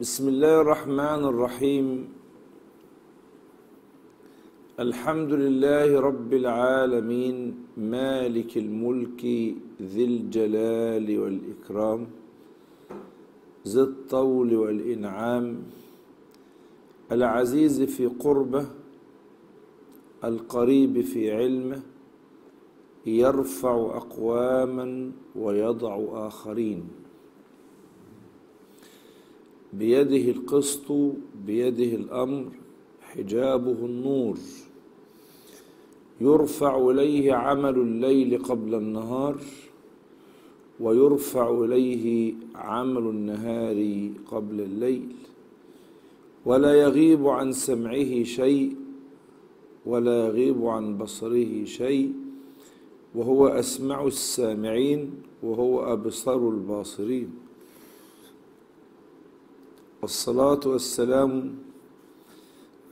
بسم الله الرحمن الرحيم. الحمد لله رب العالمين. مالك الملك ذي الجلال والإكرام. ذي الطول والإنعام. العزيز في قربه. القريب في علمه. يرفع أقواما ويضع آخرين. بيده القسط بيده الأمر حجابه النور. يرفع إليه عمل الليل قبل النهار ويرفع إليه عمل النهار قبل الليل. ولا يغيب عن سمعه شيء ولا يغيب عن بصره شيء. وهو أسمع السامعين وهو أبصر الباصرين. والصلاة والسلام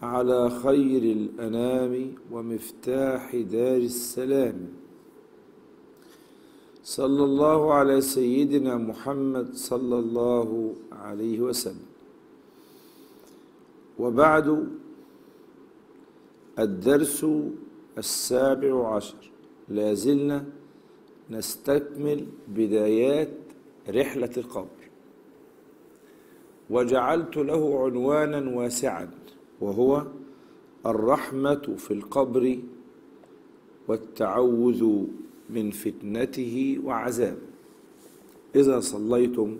على خير الأنام ومفتاح دار السلام. صلى الله على سيدنا محمد صلى الله عليه وسلم. وبعد الدرس السابع عشر. لا زلنا نستكمل بدايات رحلة القبر وجعلت له عنوانا واسعا وهو الرحمة في القبر والتعوذ من فتنته وعذابه إذا صليتم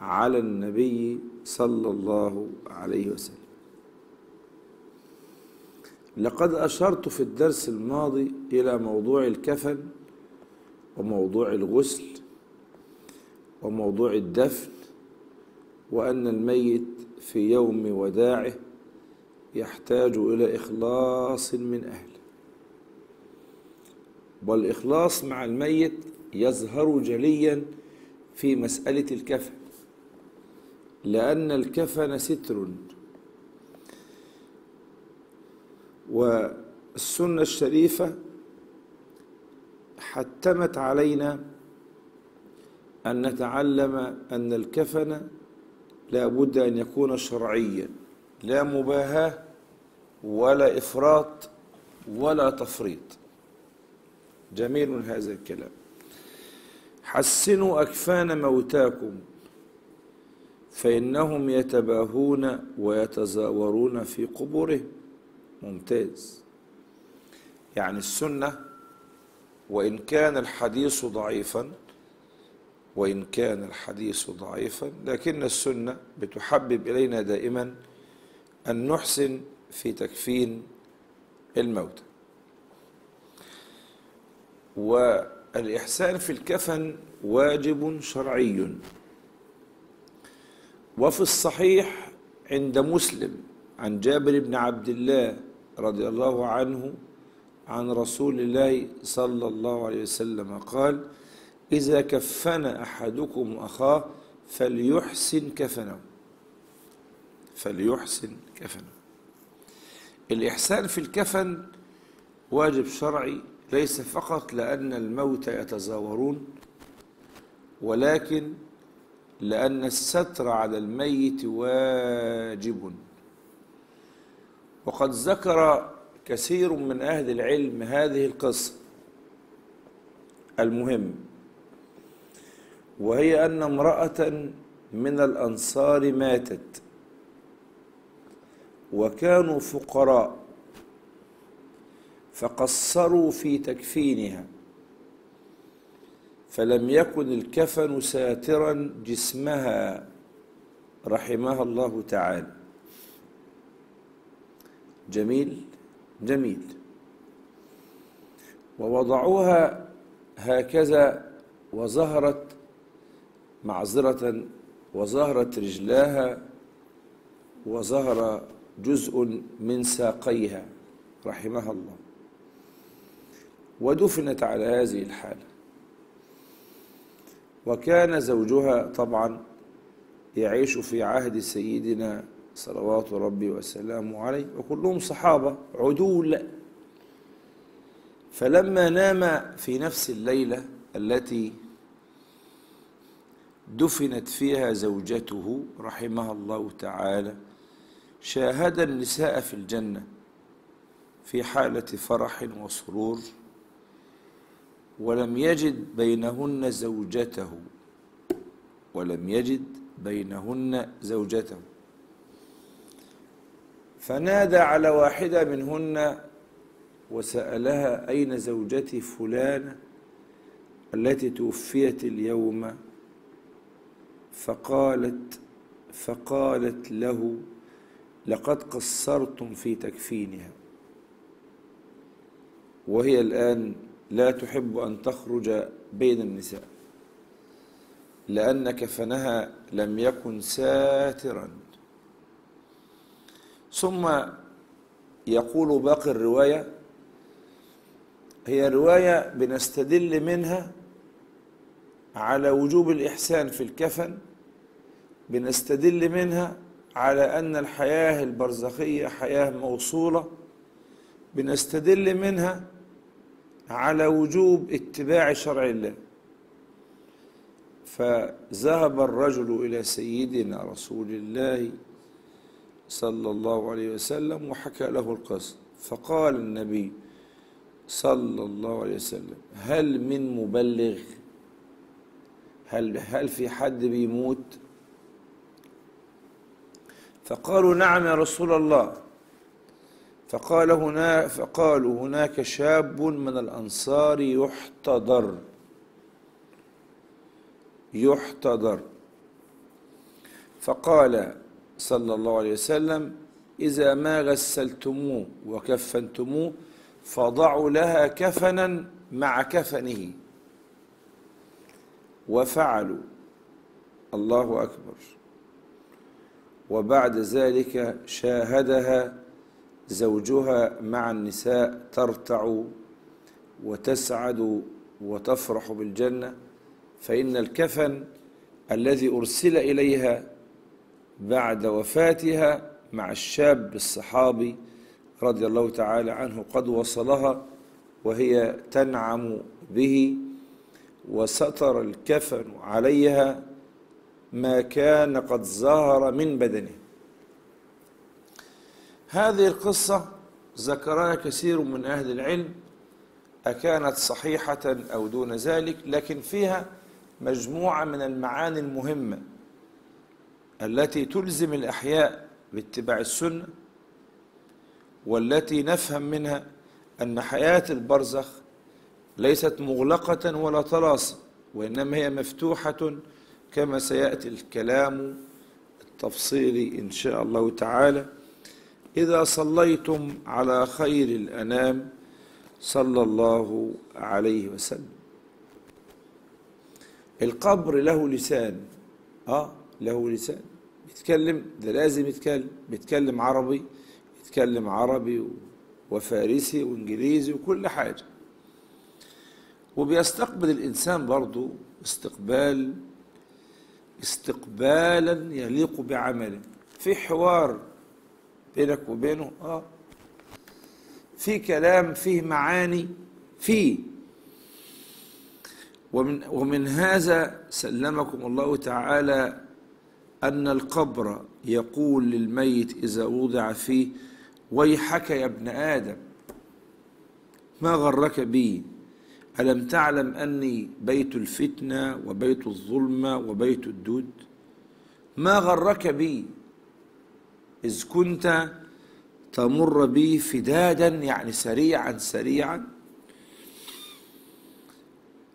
على النبي صلى الله عليه وسلم. لقد أشرت في الدرس الماضي إلى موضوع الكفن وموضوع الغسل وموضوع الدفن وأن الميت في يوم وداعه يحتاج إلى إخلاص من أهله. والإخلاص مع الميت يظهر جليا في مسألة الكفن لأن الكفن ستر. والسنة الشريفة حتمت علينا أن نتعلم أن الكفن لا بد أن يكون شرعيا. لا مباهاة ولا إفراط ولا تفريط. جميل هذا الكلام. حسنوا أكفان موتاكم فإنهم يتباهون ويتزاورون في قبورهم. ممتاز. يعني السنة وإن كان الحديث ضعيفا وإن كان الحديث ضعيفا لكن السنة بتحبب إلينا دائما أن نحسن في تكفين الموتى والإحسان في الكفن واجب شرعي. وفي الصحيح عند مسلم عن جابر بن عبد الله رضي الله عنه عن رسول الله صلى الله عليه وسلم قال إذا كفن أحدكم أخاه فليحسن كفنه. فليحسن كفنه. الإحسان في الكفن واجب شرعي ليس فقط لأن الموت يتزاورون ولكن لأن الستر على الميت واجب. وقد ذكر كثير من أهل العلم هذه القصة. المهم وهي أن امرأة من الأنصار ماتت. وكانوا فقراء. فقصروا في تكفينها. فلم يكن الكفن ساترا جسمها رحمها الله تعالى. جميل؟ جميل. ووضعوها هكذا وظهرت معذرة وظهرت رجلاها وظهر جزء من ساقيها رحمها الله. ودفنت على هذه الحالة. وكان زوجها طبعا يعيش في عهد سيدنا صلوات ربي وسلامه عليه وكلهم صحابة عدول. فلما نام في نفس الليلة التي دفنت فيها زوجته رحمها الله تعالى شاهد النساء في الجنة في حالة فرح وسرور ولم يجد بينهن زوجته ولم يجد بينهن زوجته. فنادى على واحدة منهن وسألها أين زوجتي فلانة التي توفيت اليوم؟ فقالت فقالت له لقد قصرتم في تكفينها. وهي الآن لا تحب أن تخرج بين النساء لأن كفنها لم يكن ساترا. ثم يقول باقي الرواية هي رواية بنستدل منها على وجوب الإحسان في الكفن بنستدل منها على أن الحياة البرزخية حياة موصولة بنستدل منها على وجوب اتباع شرع الله. فذهب الرجل إلى سيدنا رسول الله صلى الله عليه وسلم وحكى له القصة. فقال النبي صلى الله عليه وسلم هل من مبلغ هل هل في حد بيموت؟ فقالوا نعم يا رسول الله. فقال هنا فقالوا هناك شاب من الأنصار يحتضر. يحتضر. فقال صلى الله عليه وسلم إذا ما غسلتموه وكفنتموه فضعوا لها كفنا مع كفنه. وفعلوا. الله أكبر. وبعد ذلك شاهدها زوجها مع النساء ترتع وتسعد وتفرح بالجنة. فإن الكفن الذي أرسل إليها بعد وفاتها مع الشاب الصحابي رضي الله تعالى عنه قد وصلها وهي تنعم به وستر الكفن عليها ما كان قد ظهر من بدنه. هذه القصة ذكرها كثير من أهل العلم أكانت صحيحة أو دون ذلك لكن فيها مجموعة من المعاني المهمة التي تلزم الأحياء باتباع السنة والتي نفهم منها أن حياة البرزخ ليست مغلقة ولا طلاسم وإنما هي مفتوحة كما سيأتي الكلام التفصيلي إن شاء الله تعالى. إذا صليتم على خير الأنام صلى الله عليه وسلم. القبر له لسان. آه له لسان. بيتكلم ده لازم يتكلم. بيتكلم عربي يتكلم عربي وفارسي وإنجليزي وكل حاجة. وبيستقبل الإنسان برضه استقبال استقبالا يليق بعمله. في حوار بينك وبينه آه. في كلام فيه معاني فيه ومن ومن هذا سلمكم الله تعالى أن القبر يقول للميت إذا وضع فيه ويحك يا ابن آدم ما غرك بي؟ ألم تعلم أني بيت الفتنة وبيت الظلمة وبيت الدود؟ ما غرك بي إذ كنت تمر بي فدادا يعني سريعا سريعا؟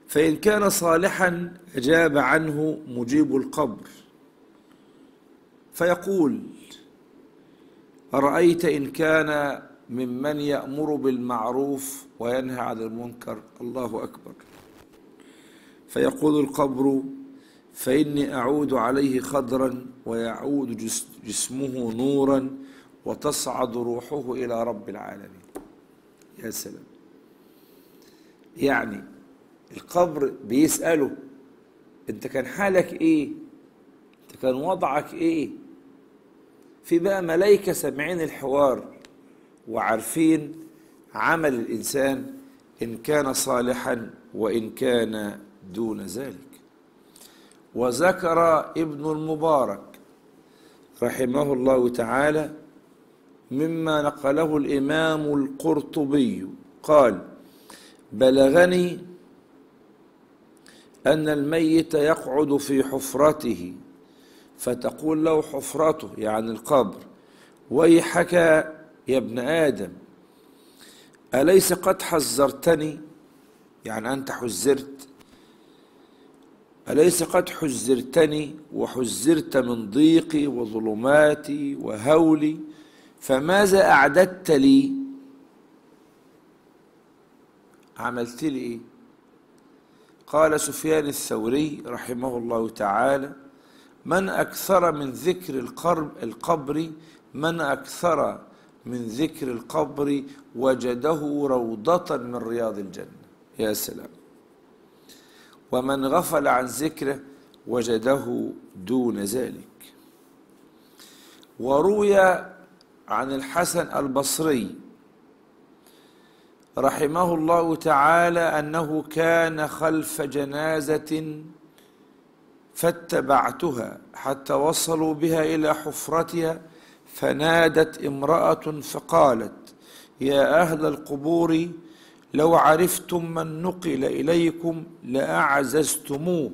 فإن كان صالحا أجاب عنه مجيب القبر. فيقول أرأيت إن كان ممن يأمر بالمعروف وينهى عن المنكر. الله أكبر. فيقول القبر فإني أعود عليه خضرا ويعود جسمه نورا وتصعد روحه إلى رب العالمين. يا سلام. يعني القبر بيسأله أنت كان حالك إيه؟ أنت كان وضعك إيه؟ في بقى ملايكة سامعين الحوار. وعارفين عمل الإنسان إن كان صالحا وإن كان دون ذلك. وذكر ابن المبارك رحمه الله تعالى مما نقله الإمام القرطبي قال بلغني أن الميت يقعد في حفرته فتقول له حفرته يعني القبر ويحك يا ابن آدم أليس قد حذرتني؟ يعني أنت حذرت. أليس قد حذرتني وحذرت من ضيقي وظلماتي وهولي؟ فماذا أعددت لي؟ عملت لي إيه؟ قال سفيان الثوري رحمه الله تعالى من أكثر من ذكر القرب القبر من أكثر من ذكر القبر وجده روضة من رياض الجنة. يا سلام. ومن غفل عن ذكره وجده دون ذلك. وروي عن الحسن البصري رحمه الله تعالى أنه كان خلف جنازة فاتبعتها حتى وصلوا بها إلى حفرتها فنادت امرأة فقالت يا أهل القبور لو عرفتم من نقل إليكم لأعززتموه.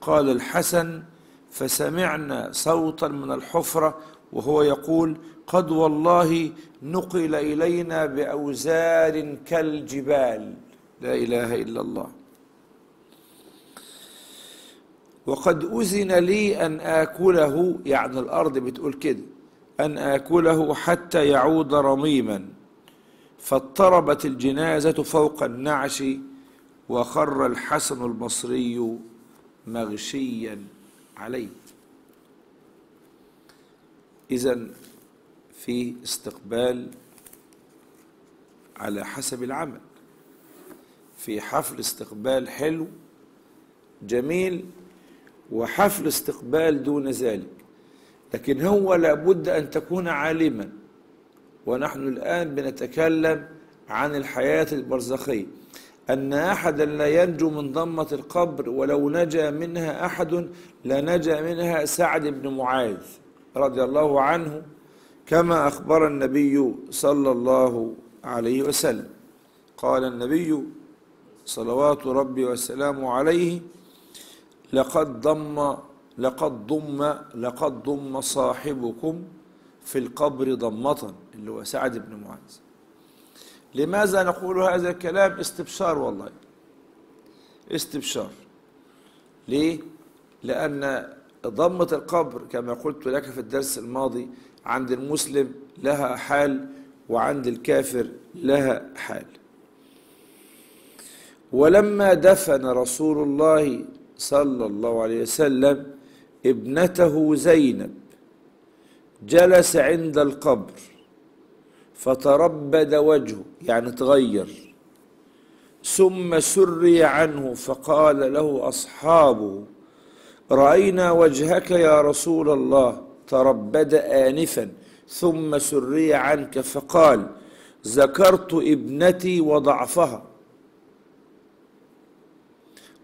قال الحسن فسمعنا صوتا من الحفرة وهو يقول قد والله نقل إلينا بأوزار كالجبال. لا إله إلا الله. وقد أذن لي أن آكله. يعني الأرض بتقول كده. أن آكله حتى يعود رميما فاضطربت الجنازة فوق النعش وخر الحسن البصري مغشيا عليه. اذا في استقبال على حسب العمل في حفل استقبال حلو جميل وحفل استقبال دون ذلك. لكن هو لابد أن تكون عالما. ونحن الآن بنتكلم عن الحياة البرزخية. أن احدا لا ينجو من ضمة القبر ولو نجا منها أحد لنجا منها سعد بن معاذ رضي الله عنه كما أخبر النبي صلى الله عليه وسلم. قال النبي صلوات ربي وسلامه عليه لقد ضم لقد ضم لقد ضم صاحبكم في القبر ضمة اللي هو سعد بن معاذ. لماذا نقول هذا الكلام؟ استبشار والله. استبشار. ليه؟ لأن ضمة القبر كما قلت لك في الدرس الماضي عند المسلم لها حال وعند الكافر لها حال. ولما دفن رسول الله صلى الله عليه وسلم ابنته زينب جلس عند القبر فتربد وجهه يعني تغير ثم سري عنه فقال له أصحابه رأينا وجهك يا رسول الله تربد انفا ثم سري عنك فقال ذكرت ابنتي وضعفها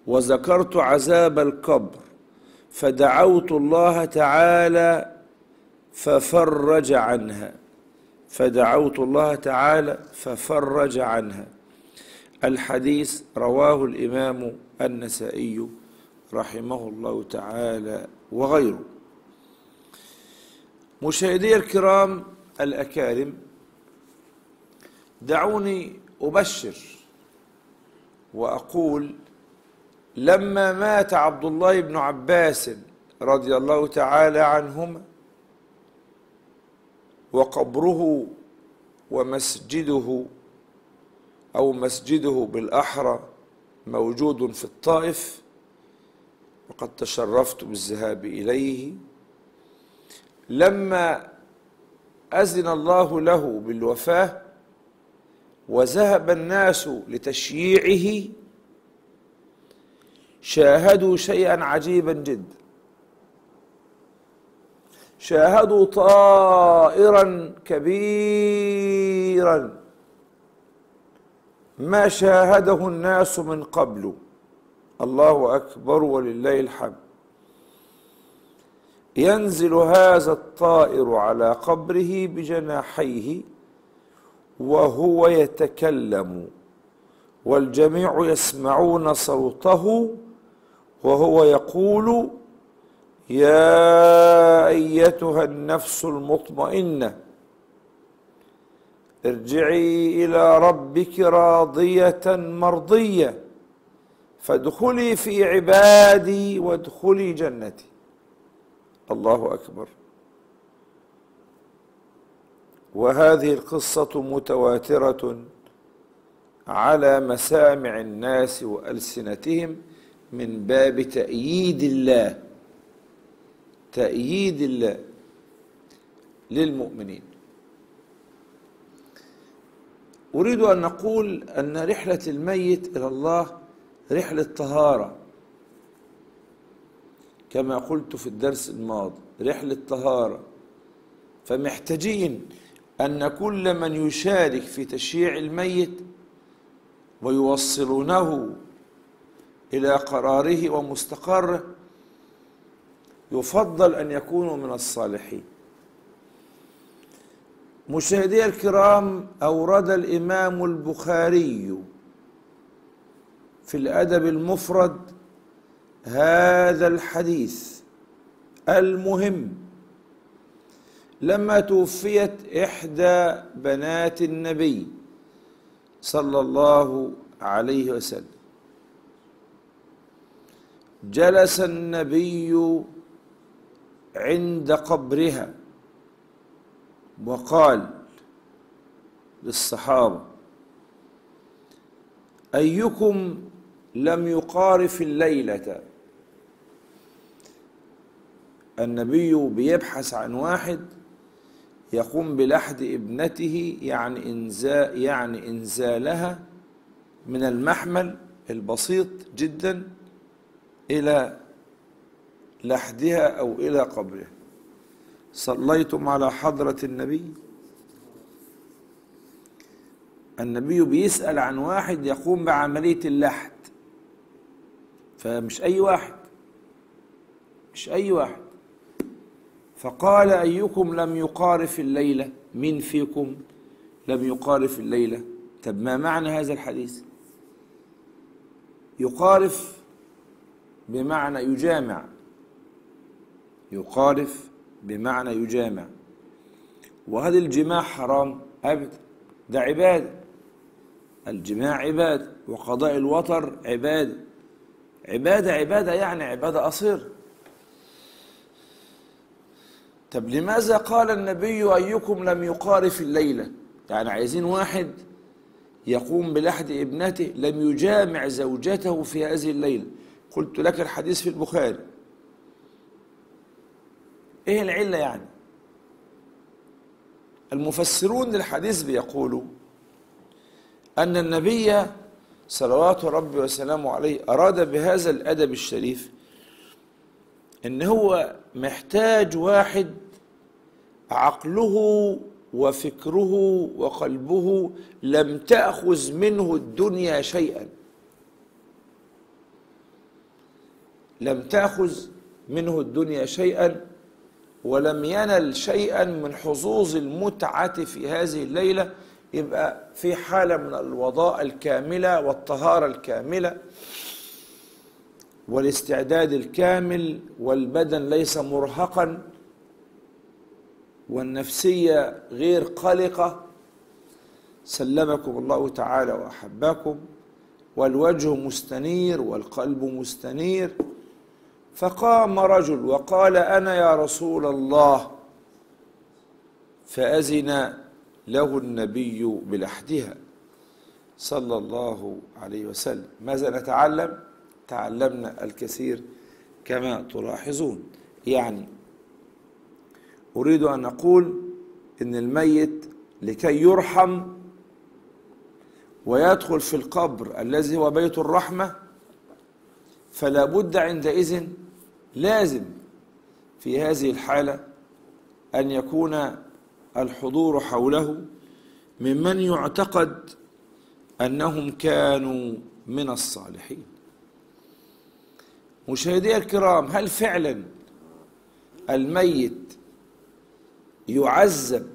وذكرت عذاب القبر. فدعوت الله تعالى ففرج عنها. فدعوت الله تعالى ففرج عنها. الحديث رواه الإمام النسائي رحمه الله تعالى وغيره. مشاهدي الكرام الأكارم دعوني أبشر وأقول لما مات عبد الله بن عباس رضي الله تعالى عنهما وقبره ومسجده أو مسجده بالأحرى موجود في الطائف وقد تشرفت بالذهاب إليه. لما أذن الله له بالوفاة وذهب الناس لتشييعه شاهدوا شيئا عجيبا جدا شاهدوا طائرا كبيرا. ما شاهده الناس من قبل. الله أكبر ولله الحمد. ينزل هذا الطائر على قبره بجناحيه وهو يتكلم والجميع يسمعون صوته. وهو يقول يا أيتها النفس المطمئنة ارجعي إلى ربك راضية مرضية فادخلي في عبادي وادخلي جنتي. الله أكبر. وهذه القصة متواترة على مسامع الناس وألسنتهم. من باب تأييد الله. تأييد الله للمؤمنين. أريد أن نقول أن رحلة الميت إلى الله رحلة طهارة. كما قلت في الدرس الماضي رحلة طهارة. فمحتاجين أن كل من يشارك في تشييع الميت ويوصلونه إلى قراره ومستقره يفضل أن يكونوا من الصالحين. مشاهدي الكرام أورد الإمام البخاري في الأدب المفرد هذا الحديث المهم. لما توفيت إحدى بنات النبي صلى الله عليه وسلم. جلس النبي عند قبرها وقال للصحابة أيكم لم يقارف الليلة؟ النبي بيبحث عن واحد يقوم بلحد ابنته يعني انزال يعني إنزالها من المحمل البسيط جدا. إلى لحدها أو إلى قبرها صليتم على حضرة النبي. النبي بيسأل عن واحد يقوم بعملية اللحد. فمش أي واحد. مش أي واحد. فقال أيكم لم يقارف الليلة؟ من فيكم لم يقارف الليلة؟ طب ما معنى هذا الحديث؟ يقارف بمعنى يجامع. يقارف بمعنى يجامع. وهل الجماع حرام. ابدا ده عباده الجماع عباده وقضاء الوطر عباده عبادة عبادة يعني عبادة أصير. طب لماذا قال النبي أيكم لم يقارف الليلة؟ يعني عايزين واحد يقوم بلحد ابنته لم يجامع زوجته في هذه الليلة. قلت لك الحديث في البخاري. إيه العلة يعني؟ المفسرون للحديث بيقولوا أن النبي صلوات ربي وسلامه عليه أراد بهذا الأدب الشريف إن هو محتاج واحد عقله وفكره وقلبه لم تأخذ منه الدنيا شيئا. لم تأخذ منه الدنيا شيئا ولم ينل شيئا من حظوظ المتعة في هذه الليلة يبقى في حالة من الوضاء الكاملة والطهارة الكاملة والاستعداد الكامل والبدن ليس مرهقا والنفسية غير قلقة. سلمكم الله تعالى وأحبكم والوجه مستنير والقلب مستنير. فقام رجل وقال أنا يا رسول الله. فأذن له النبي بلحدها. صلى الله عليه وسلم. ماذا نتعلم؟ تعلمنا الكثير كما تلاحظون. يعني أريد أن أقول إن الميت لكي يرحم ويدخل في القبر الذي هو بيت الرحمة فلا بد عندئذ لازم في هذه الحالة أن يكون الحضور حوله ممن يعتقد أنهم كانوا من الصالحين. مشاهدي الكرام هل فعلا الميت يعذب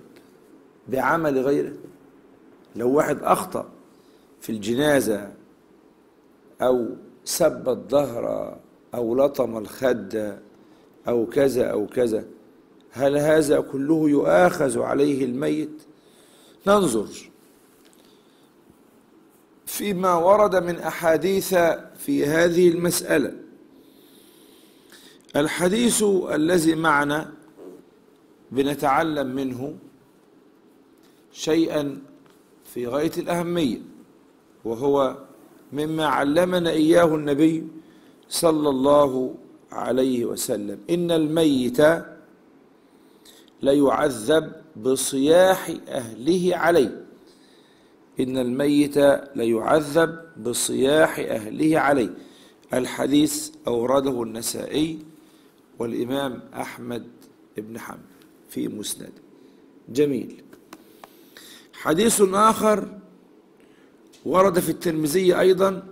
بعمل غيره؟ لو واحد أخطأ في الجنازة أو سب الظهر أو لطم الخد أو كذا أو كذا هل هذا كله يؤاخذ عليه الميت؟ ننظر. فيما ورد من أحاديث في هذه المسألة. الحديث الذي معنا بنتعلم منه شيئا في غاية الأهمية وهو مما علمنا إياه النبي صلى الله عليه وسلم. إن الميت ليعذب بصياح أهله عليه. إن الميت ليعذب بصياح أهله عليه. الحديث أورده النسائي والإمام أحمد بن حنبل في مسند. جميل. حديث آخر ورد في الترمذي أيضا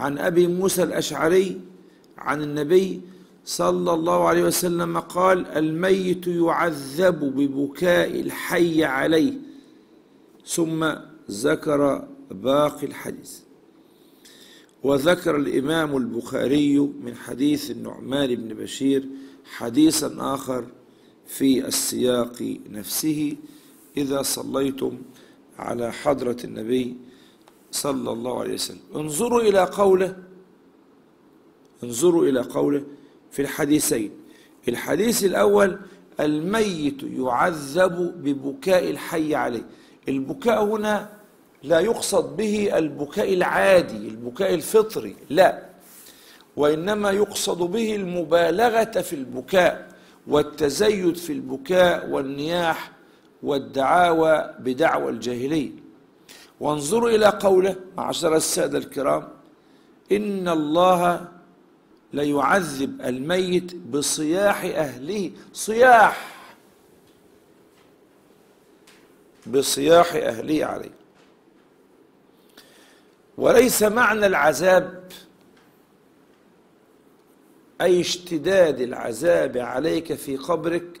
عن أبي موسى الأشعري عن النبي صلى الله عليه وسلم قال الميت يعذب ببكاء الحي عليه. ثم ذكر باقي الحديث. وذكر الإمام البخاري من حديث النعمان بن بشير حديثا آخر في السياق نفسه إذا صليتم على حضرة النبي صلى الله عليه وسلم. انظروا إلى قوله انظروا إلى قوله في الحديثين. الحديث الأول الميت يعذب ببكاء الحي عليه. البكاء هنا لا يقصد به البكاء العادي البكاء الفطري لا. وإنما يقصد به المبالغة في البكاء والتزيد في البكاء والنياح والدعاوى بدعوى الجاهلية وانظروا إلى قوله معشر السادة الكرام إن الله ليعذب الميت بصياح أهله صياح بصياح أهله عليه. وليس معنى العذاب أي اشتداد العذاب عليك في قبرك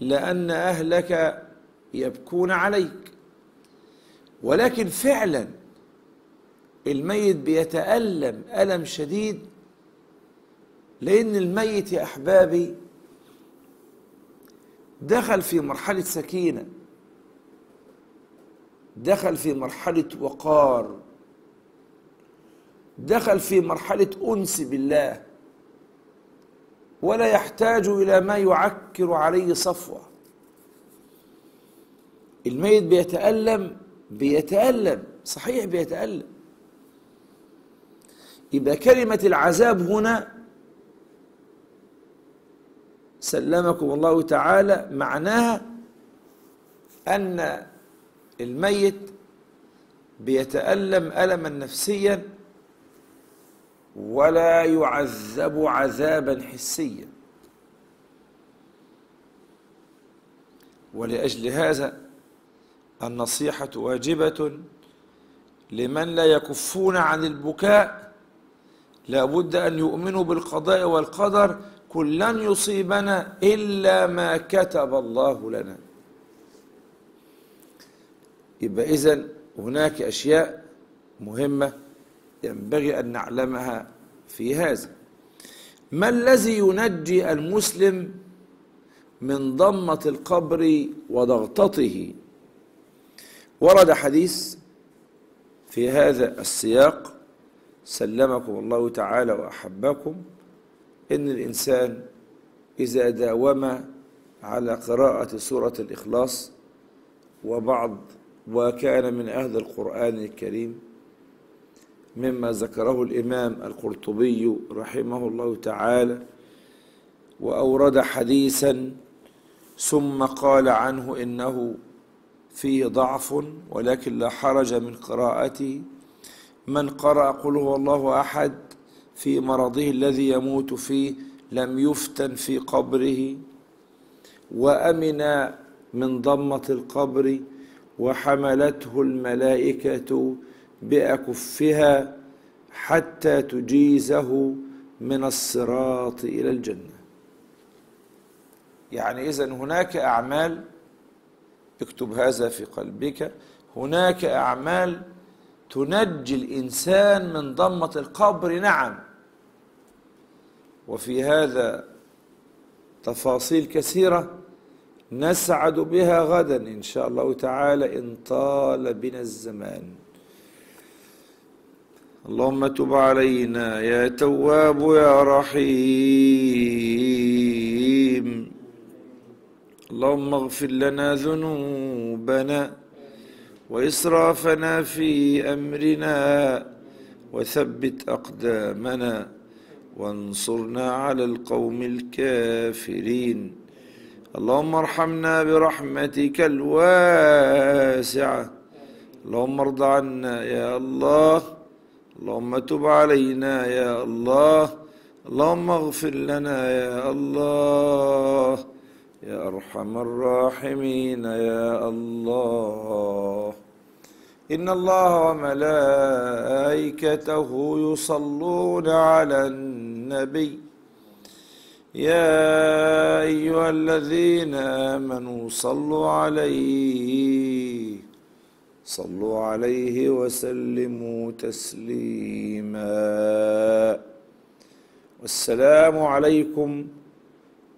لأن أهلك يبكون عليك. ولكن فعلا الميت بيتألم ألم شديد لأن الميت يا أحبابي دخل في مرحلة سكينة دخل في مرحلة وقار دخل في مرحلة أنس بالله ولا يحتاج إلى ما يعكر عليه صفوة. الميت بيتألم بيتألم صحيح بيتألم. يبقى كلمة العذاب هنا سلمكم الله تعالى معناها أن الميت بيتألم ألما نفسيا ولا يعذب عذابا حسيا. ولأجل هذا النصيحة واجبة لمن لا يكفون عن البكاء. لا بد أن يؤمنوا بالقضاء والقدر. كل لن يصيبنا إلا ما كتب الله لنا. يبقى إذن هناك أشياء مهمة ينبغي أن نعلمها في هذا. ما الذي ينجي المسلم من ضمة القبر وضغطته؟ ورد حديث في هذا السياق سلمكم الله تعالى وأحبكم إن الإنسان إذا داوم على قراءة سورة الإخلاص وبعض وكان من أهل القرآن الكريم مما ذكره الإمام القرطبي رحمه الله تعالى وأورد حديثا ثم قال عنه إنه فيه ضعف ولكن لا حرج من قراءته من قرأ قل هو الله أحد في مرضه الذي يموت فيه لم يفتن في قبره وأمن من ضمة القبر وحملته الملائكة بأكفها حتى تجيزه من الصراط إلى الجنة. يعني إذا هناك أعمال اكتب هذا في قلبك. هناك أعمال تنجي الإنسان من ضمة القبر نعم. وفي هذا تفاصيل كثيرة نسعد بها غدا إن شاء الله تعالى إن طال بنا الزمان. اللهم تب علينا يا تواب يا رحيم. اللهم اغفر لنا ذنوبنا وإسرافنا في أمرنا وثبت أقدامنا وانصرنا على القوم الكافرين. اللهم ارحمنا برحمتك الواسعة. اللهم ارض عنا يا الله. اللهم تب علينا يا الله. اللهم اغفر لنا يا الله. يا أرحم الراحمين يا الله. إن الله وملائكته يصلون على النبي. يا أيها الذين آمنوا صلوا عليه. صلوا عليه وسلموا تسليما. والسلام عليكم